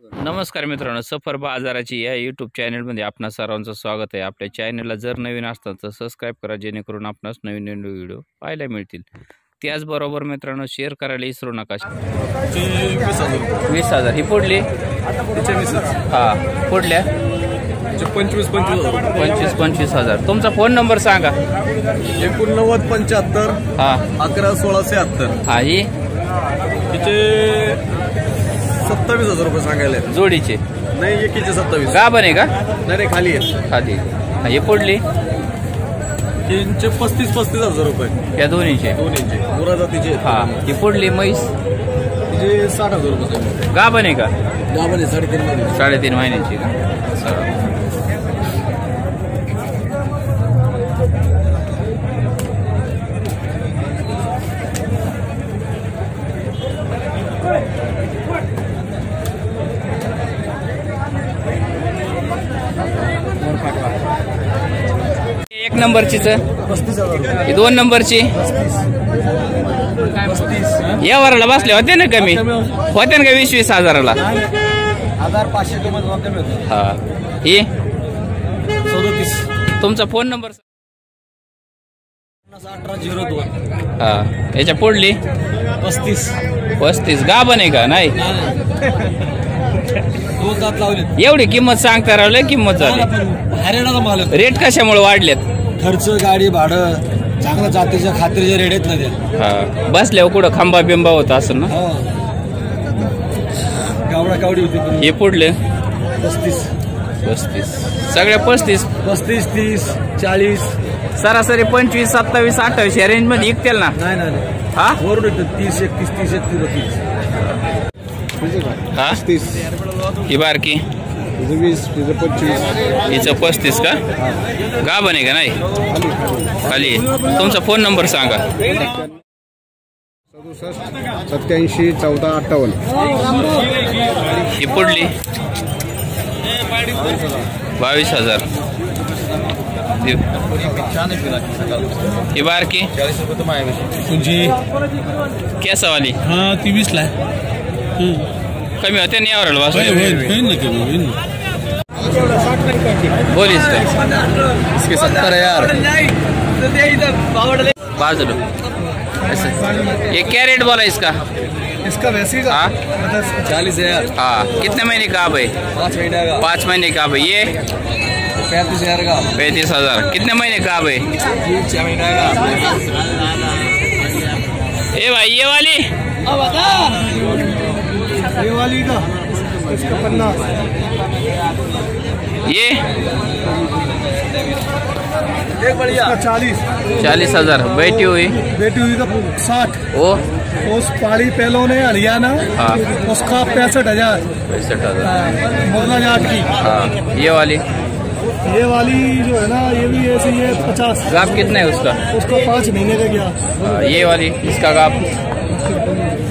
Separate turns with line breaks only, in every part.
नमस्कार मित्रांनो सफर बाजाराची या यूट्यूब चॅनलमध्ये आपणा सर्वांचं स्वागत आहे. आपल्या चॅनलला जर नवीन असतात तर सबस्क्राईब करा जेणेकरून आपणास नवीन नवीन व्हिडिओ पाहायला मिळतील. त्याचबरोबर मित्रांनो शेअर करायला विसरू नका.
वीस हजार.
ही
वीसच.
हा
त्याचे पंचवीस पंचवीस.
पंचवीस पंचवीस हजार. तुमचा फोन नंबर सांगा.
एकोणनव्वद पंच्याहत्तर
हा.
अकरा सोळाशे हत्तर
हा ही?
तिचे सत्तावीस हजार रुपये सांगायला आहेत.
जोडीचे.
नाही एकीचे सत्तावीस.
गाभण आहे का?
नाही नाही खाली आहे
खाली. हा ही पुढली
तीनचे पस्तीस पस्तीस हजार रुपये.
या दोन्हीचे.
दोन इंचे मुरा जातीचे
हा ही पुढली म्हैस?
तिचे साठ हजार रुपये सांगितले.
गाभण आहे का?
गावाने साडेतीन मध्ये
साडेतीन महिन्याची का? नंबरचीच? ही दोन नंबरची. या वराला बसले होते ना कमी? होते ना का वीस वीस हजाराला हा. ही? तुमचा फोन नंबर?
अठरा झिरो दोन.
हा. याच्या पुढली?
पस्तीस.
पस्तीस. गाभण आहे का? नाही. एवढी किंमत सांगता राहिलं किंमत झाली. रेट कशामुळे वाढलेत?
खर्च गाडी भाडं चांगल्या जातीच्या खात्रीचे रेट आहेत ना ते
हा. बसल्यावर कुठं खांबा बिंबा होता असं ना?
हो. गावडा कावडी होती
हे पुढले?
पस्तीस.
पस्तीस. सगळ्या पस्तीस?
पस्तीस तीस चाळीस.
सरासरी पंचवीस सत्तावीस अठ्ठावीस या रेंजमध्ये विकतील ना?
नाही नाही नाही.
हा?
वरून येतं. तीस एकतीस तीस एकतीस तीस
हा?
तीस
ही बारकी.
तिचं वीस तिचं पंचवीस.
हिचं पस्तीस का? गाभण आहे का नाही? खाली. तुमचा फोन नंबर सांगा.
सदुसष्ट सत्याऐंशी चौदा अठ्ठावन्न.
ही पुढली. बावीस हजार. ही- बारकी.
तुझी
केसावाली.
हा ती वीसला आहे.
कमी होते नाही आवडेल
होईल,
वाचले
होईल, होईल ना कमी, होईल ना.
बोलीस का
इसके सत्तर है यार
बाजलो ऐसे ये क्या रेट बोला इसका
इसका वैसे ही
हाँ
चालीस है यार
हाँ कितने महीने का भाई
पाँच महीने का
पाँच महीने का है ये
पैंतीस हज़ार का
पैंतीस हज़ार कितने महीने का भाई
ये छह महीने का
ए भाई ये वाली
ये वाली का इसका पन्नास
ये?
एक बढ़िया। चालीस।
चालीस हज़ार। बैठी हुई।
बेटी हुई का साठ।
वो
उस पहाड़ी पहलों ने हरियाणा
हाँ।
उसका पैंसठ हज़ार।
पैंसठ हज़ार।
मुरला जाट की।
हाँ। ये वाली?
ये वाली जो है ना ये भी ऐसी है पचास।
गाप कितना है उसका?
उसका पाँच महीने का गया।
हाँ, ये वाली इसका गाप?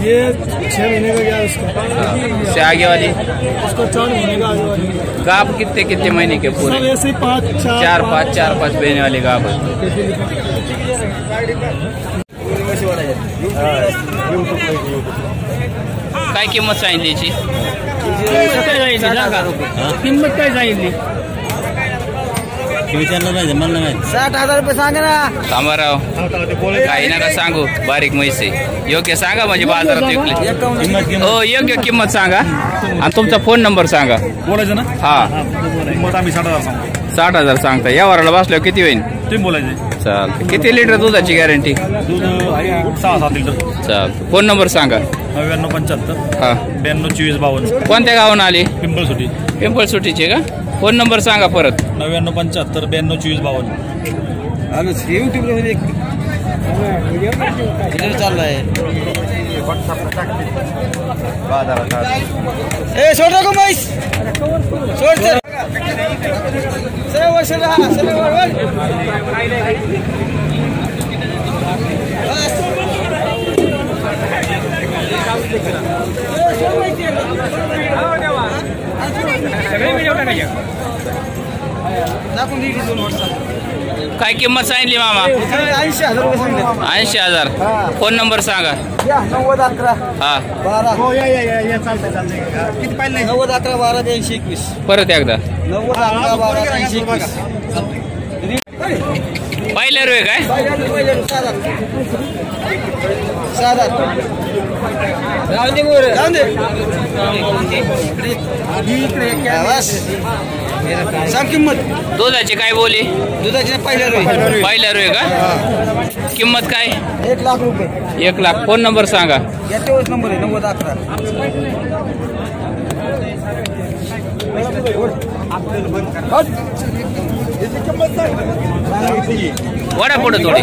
ये छह महीने का गया उसका
हाँ, आगे वाली?
उसका चार महीने का आगे वाली।
गाप कितने कितने महीने के पूरे?
ऐसे पाँच चार
चार पाच। चार पाच बहिणी वाले गाप है। काय किंमत सांगितली याची?
किंमत काय सांगितली? साठ हजार रुपये सांगा ना.
थांबाराव काही नका सांगू बारीक म्हैस योग्य सांगा म्हणजे बाजारात विकले. हो योग्य किंमत सांगा. आणि तुमचा फोन नंबर सांगा.
बोलायचं ना?
हा.
किंमत आम्ही साठ हजार सांगतो.
साठ हजार सांगता. या वराला बसल्यावर किती होईल
तुम्ही बोलायचे.
चालतं किती लिटर दुधाची गॅरंटी
दूध सहा सात लिटर.
चालतं फोन नंबर सांगा.
नव्याण्णव पंच्याहत्तर.
हा.
ब्याण्णव चोवीस बावन्न.
कोणत्या गावून आली?
पिंपल सुटी
पिंपळ सुटीचे का? फोन नंबर सांगा परत.
नव्याण्णव पंच्याहत्तर ब्याण्णव चोवीस बावन्न. युट्यूब चाललाय. ए सोड नको म्हैस. सोड सर सरळ दाखवून दोन वर्षात.
काय किंमत सांगितली मामा?
ऐंशी हजार रुपये सांगितले.
ऐंशी हजार. फोन नंबर सांगा.
या नव्वद अकरा.
हा.
बारा.
हो या या या या चालतंय चालतंय. किती पाहिजे
नव्वद अकरा बारा ब्याऐंशी एकवीस.
परत एकदा.
नव्वद अकरा बारा ब्याऐंशी एकवीस.
पहिल्या रे काय?
साधा राहून सांग किंमत
दुधाची काय बोली?
दुधाची पहिल्या रोई
पहिल्या रोय का? किंमत काय?
एक लाख. रुपये
एक लाख फोन नंबर सांगा.
याच्यावरच नंबर आहे नव्वद अकरा
वडा पुढे थोडी.